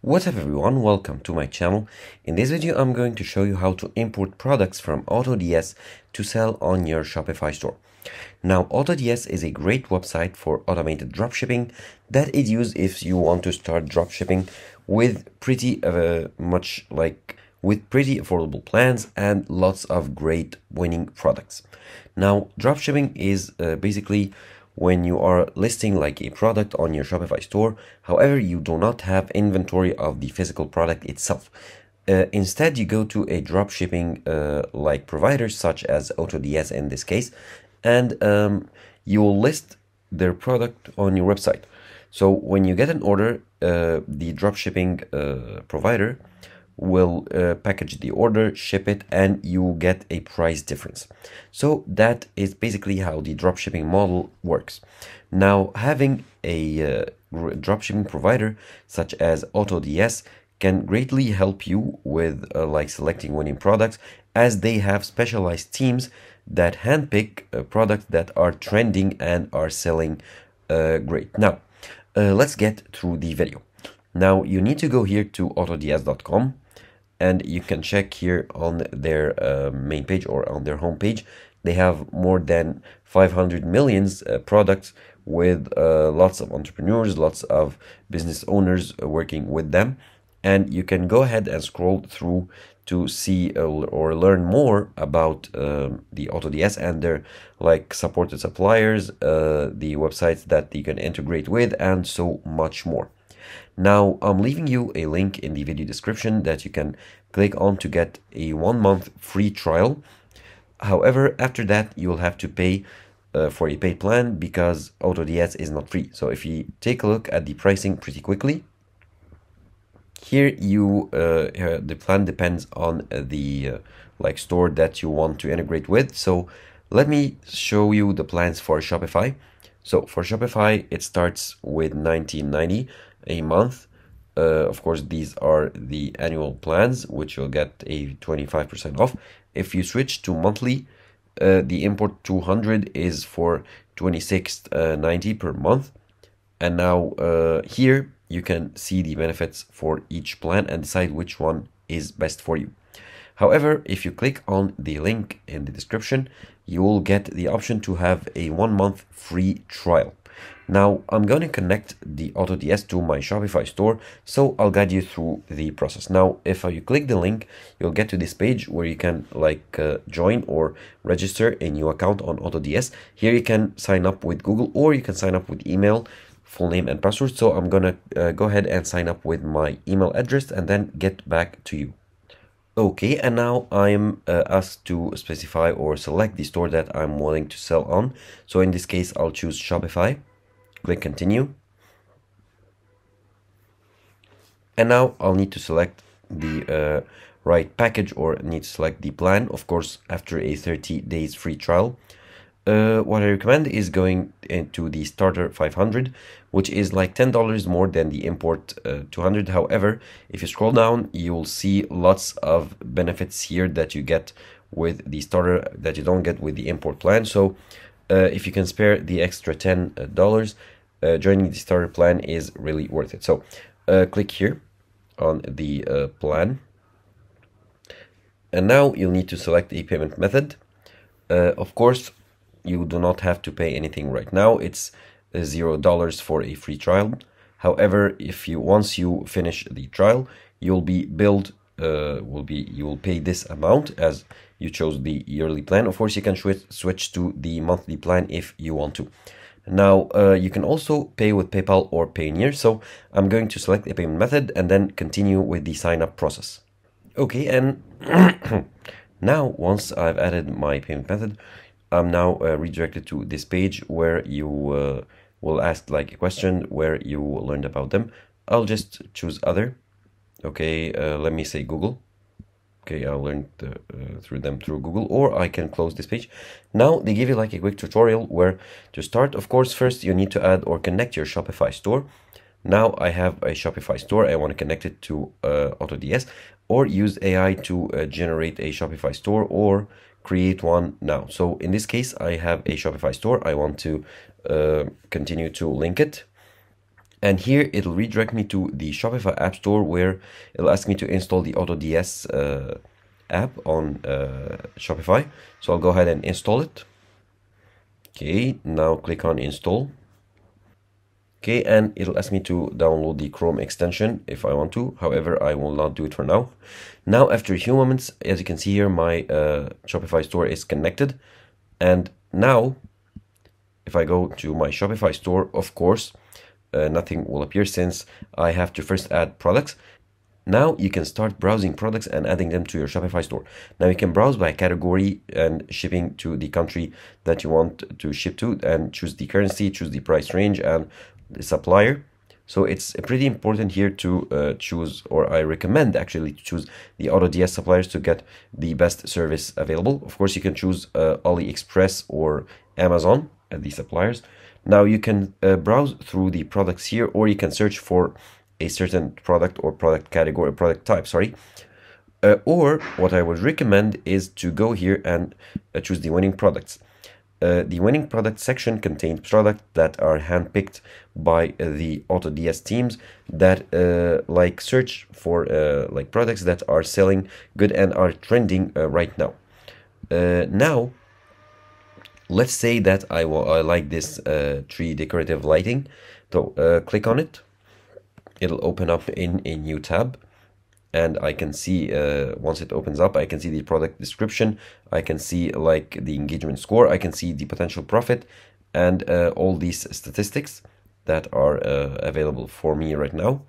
What's up everyone, welcome to my channel. In this video I'm going to show you how to import products from AutoDS to sell on your Shopify store. Now AutoDS is a great website for automated dropshipping that is used if you want to start dropshipping with pretty uh, much like with pretty affordable plans and lots of great winning products. Now dropshipping is uh, basically when you are listing like a product on your Shopify store. However, you do not have inventory of the physical product itself. Uh, instead, you go to a dropshipping uh, like provider such as AutoDS in this case, and um, you will list their product on your website. So when you get an order, uh, the dropshipping uh, provider will uh, package the order, ship it, and you get a price difference. So that is basically how the dropshipping model works. Now, having a uh, dropshipping provider such as AutoDS can greatly help you with uh, like selecting winning products as they have specialized teams that handpick uh, products that are trending and are selling uh, great. Now, uh, let's get through the video. Now, you need to go here to autods.com and you can check here on their uh, main page or on their home page they have more than 500 millions uh, products with uh, lots of entrepreneurs lots of business owners working with them and you can go ahead and scroll through to see uh, or learn more about um, the AutoDS and their like supported suppliers, uh, the websites that you can integrate with, and so much more. Now, I'm leaving you a link in the video description that you can click on to get a one month free trial. However, after that, you'll have to pay uh, for a paid plan because AutoDS is not free. So if you take a look at the pricing pretty quickly, here you uh, the plan depends on the uh, like store that you want to integrate with. So let me show you the plans for Shopify. So for Shopify, it starts with 1990 a month. Uh, of course, these are the annual plans, which you'll get a 25% off. If you switch to monthly, uh, the import 200 is for 26.90 uh, per month. And now uh, here you can see the benefits for each plan and decide which one is best for you. However, if you click on the link in the description, you will get the option to have a one month free trial. Now I'm going to connect the AutoDS to my Shopify store, so I'll guide you through the process. Now, if you click the link, you'll get to this page where you can like uh, join or register a new account on AutoDS. Here you can sign up with Google or you can sign up with email, full name and password. So I'm gonna uh, go ahead and sign up with my email address and then get back to you. Okay, and now I'm uh, asked to specify or select the store that I'm willing to sell on. So in this case, I'll choose Shopify click continue. And now I'll need to select the uh, right package or need to select the plan. Of course after a 30 days free trial. Uh, what I recommend is going into the starter 500 which is like $10 more than the import uh, 200 however if you scroll down you will see lots of benefits here that you get with the starter that you don't get with the import plan. So Uh, if you can spare the extra $10 uh, uh, joining the starter plan is really worth it. So uh, click here on the uh, plan. And now you'll need to select a payment method. Of course you do not have to pay anything right now. It's zero dollars for a free trial. However if you once you finish the trial you'll be billed uh, will be you will pay this amount as you chose the yearly plan. Of course you can switch switch to the monthly plan if you want to. Now uh, you can also pay with paypal or payoneer. So i'm going to select a payment method and then continue with the sign up process. Okay and now once i've added my payment method i'm now uh, redirected to this page where you uh, will ask like a question where you learned about them. I'll just choose other okay uh, let me say google. Okay i'll learn uh, through them through google or i can close this page. Now they give you like a quick tutorial where to start of course first you need to add or connect your shopify store. Now i have a shopify store. I want to connect it to uh, autods or use ai to uh, generate a shopify store or create one now. So in this case i have a shopify store. I want to uh, continue to link it and here it'll redirect me to the Shopify App Store where it'll ask me to install the AutoDS uh, app on uh, Shopify. So I'll go ahead and install it. Okay, now click on install. Okay, and it'll ask me to download the Chrome extension if I want to. However, I will not do it for now. Now, after a few moments, as you can see here, my uh, Shopify store is connected. And now, if I go to my Shopify store, of course, uh, nothing will appear since I have to first add products. Now you can start browsing products and adding them to your Shopify store. Now you can browse by category and shipping to the country that you want to ship to and choose the currency, choose the price range and the supplier. So it's pretty important here to uh, choose, or I recommend actually to choose the AutoDS suppliers to get the best service available. Of course, you can choose uh, AliExpress or Amazon as the suppliers. Now you can uh, browse through the products here, or you can search for a certain product or product category, or product type, sorry. Uh, or what I would recommend is to go here and uh, choose the winning products. Uh, the winning product section contains products that are handpicked by uh, the AutoDS teams that uh, like search for uh, like products that are selling good and are trending right now. now, let's say that I, I like this uh, tree decorative lighting. So click on it. It'll open up in a new tab. And I can see uh, once it opens up I can see the product description. I can see like the engagement score. I can see the potential profit and uh, all these statistics that are uh, available for me right now.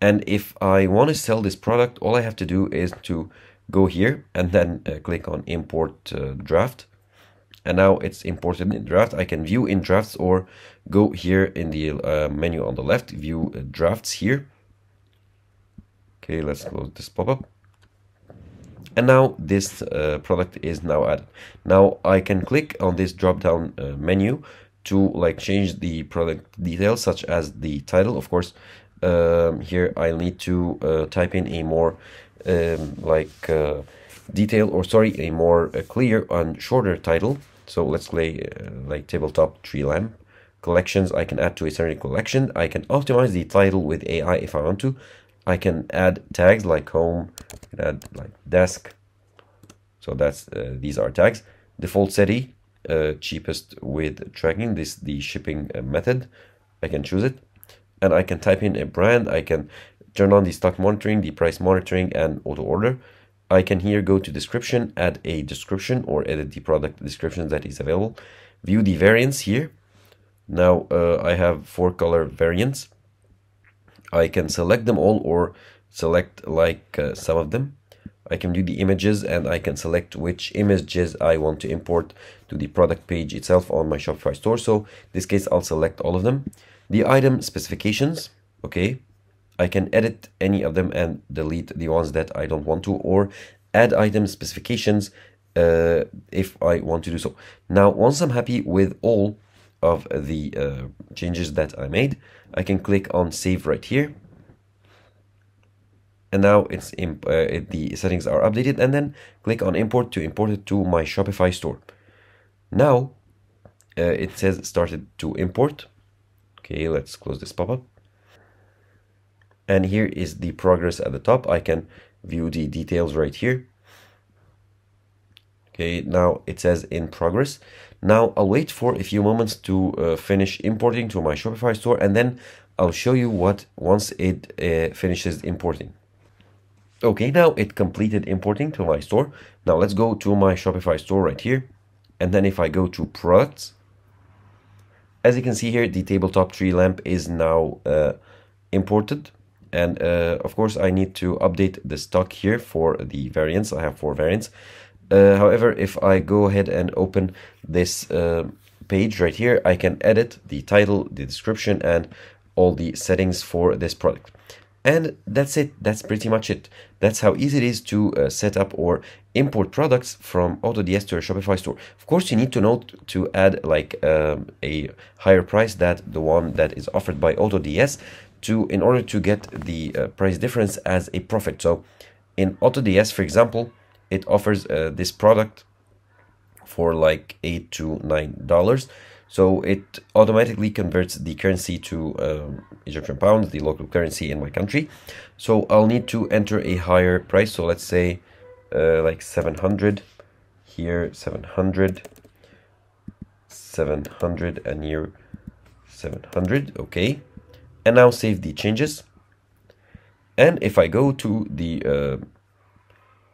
And if I want to sell this product all I have to do is to go here and then uh, click on import uh, draft and now it's imported in draft. I can view in drafts or go here in the uh, menu on the left view uh, drafts here. Okay let's close this pop-up. And now this uh, product is now added. Now I can click on this drop down uh, menu to like change the product details such as the title. Of course um, here I need to uh, type in a more um, like uh, detail or sorry a more clear and shorter title so let's play uh, like tabletop tree lamp collections I can add to a certain collection. I can optimize the title with AI if I want to. I can add tags like home, add like desk. So that's uh, these are tags. Default city, uh, cheapest with tracking. This the shipping uh, method. I can choose it, and I can type in a brand. I can turn on the stock monitoring, the price monitoring, and auto order. I can here go to description, add a description or edit the product description that is available. View the variants here. Now uh, I have four color variants. I can select them all or select like uh, some of them. I can view the images and I can select which images I want to import to the product page itself on my Shopify store. So in this case, I'll select all of them. The item specifications, okay, I can edit any of them and delete the ones that I don't want to or add item specifications uh, if I want to do so. Now, once I'm happy with all of the uh, changes that I made, I can click on save right here. And now it's in, uh, the settings are updated and then click on import to import it to my Shopify store. Now uh, it says started to import. Okay, let's close this pop-up and here is the progress at the top. I can view the details right here. Okay now it says in progress. Now I'll wait for a few moments to uh, finish importing to my Shopify store and then I'll show you what once it uh, finishes importing. Okay now it completed importing to my store. Now let's go to my Shopify store right here. And then if I go to products as you can see here the tabletop tree lamp is now uh, imported and uh, of course I need to update the stock here for the variants. I have four variants. Uh, however if I go ahead and open this uh, page right here I can edit the title the description and all the settings for this product. And that's it. That's pretty much it. That's how easy it is to uh, set up or import products from AutoDS to a Shopify store. Of course you need to note to add like um, a higher price that the one that is offered by AutoDS to in order to get the uh, price difference as a profit. So in AutoDS, for example, it offers uh, this product for like eight to nine dollars. So it automatically converts the currency to um, Egyptian pounds, the local currency in my country. So I'll need to enter a higher price. So let's say uh, like 700 here, 700, 700 and here 700. Okay. And now save the changes. And if I go to the uh,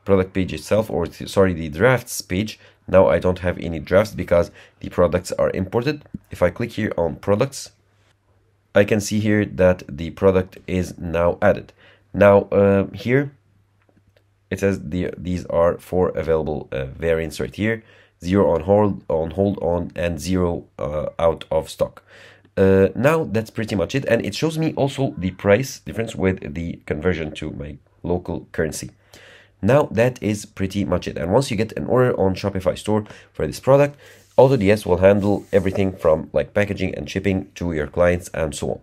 product page itself or sorry the drafts page now I don't have any drafts because the products are imported. If I click here on products I can see here that the product is now added. Now uh, here it says the these are four available uh, variants right here. Zero on hold on hold on and zero uh, out of stock uh, now that's pretty much it and it shows me also the price difference with the conversion to my local currency now that is pretty much it. And once you get an order on Shopify store for this product, AutoDS will handle everything from like packaging and shipping to your clients and so on.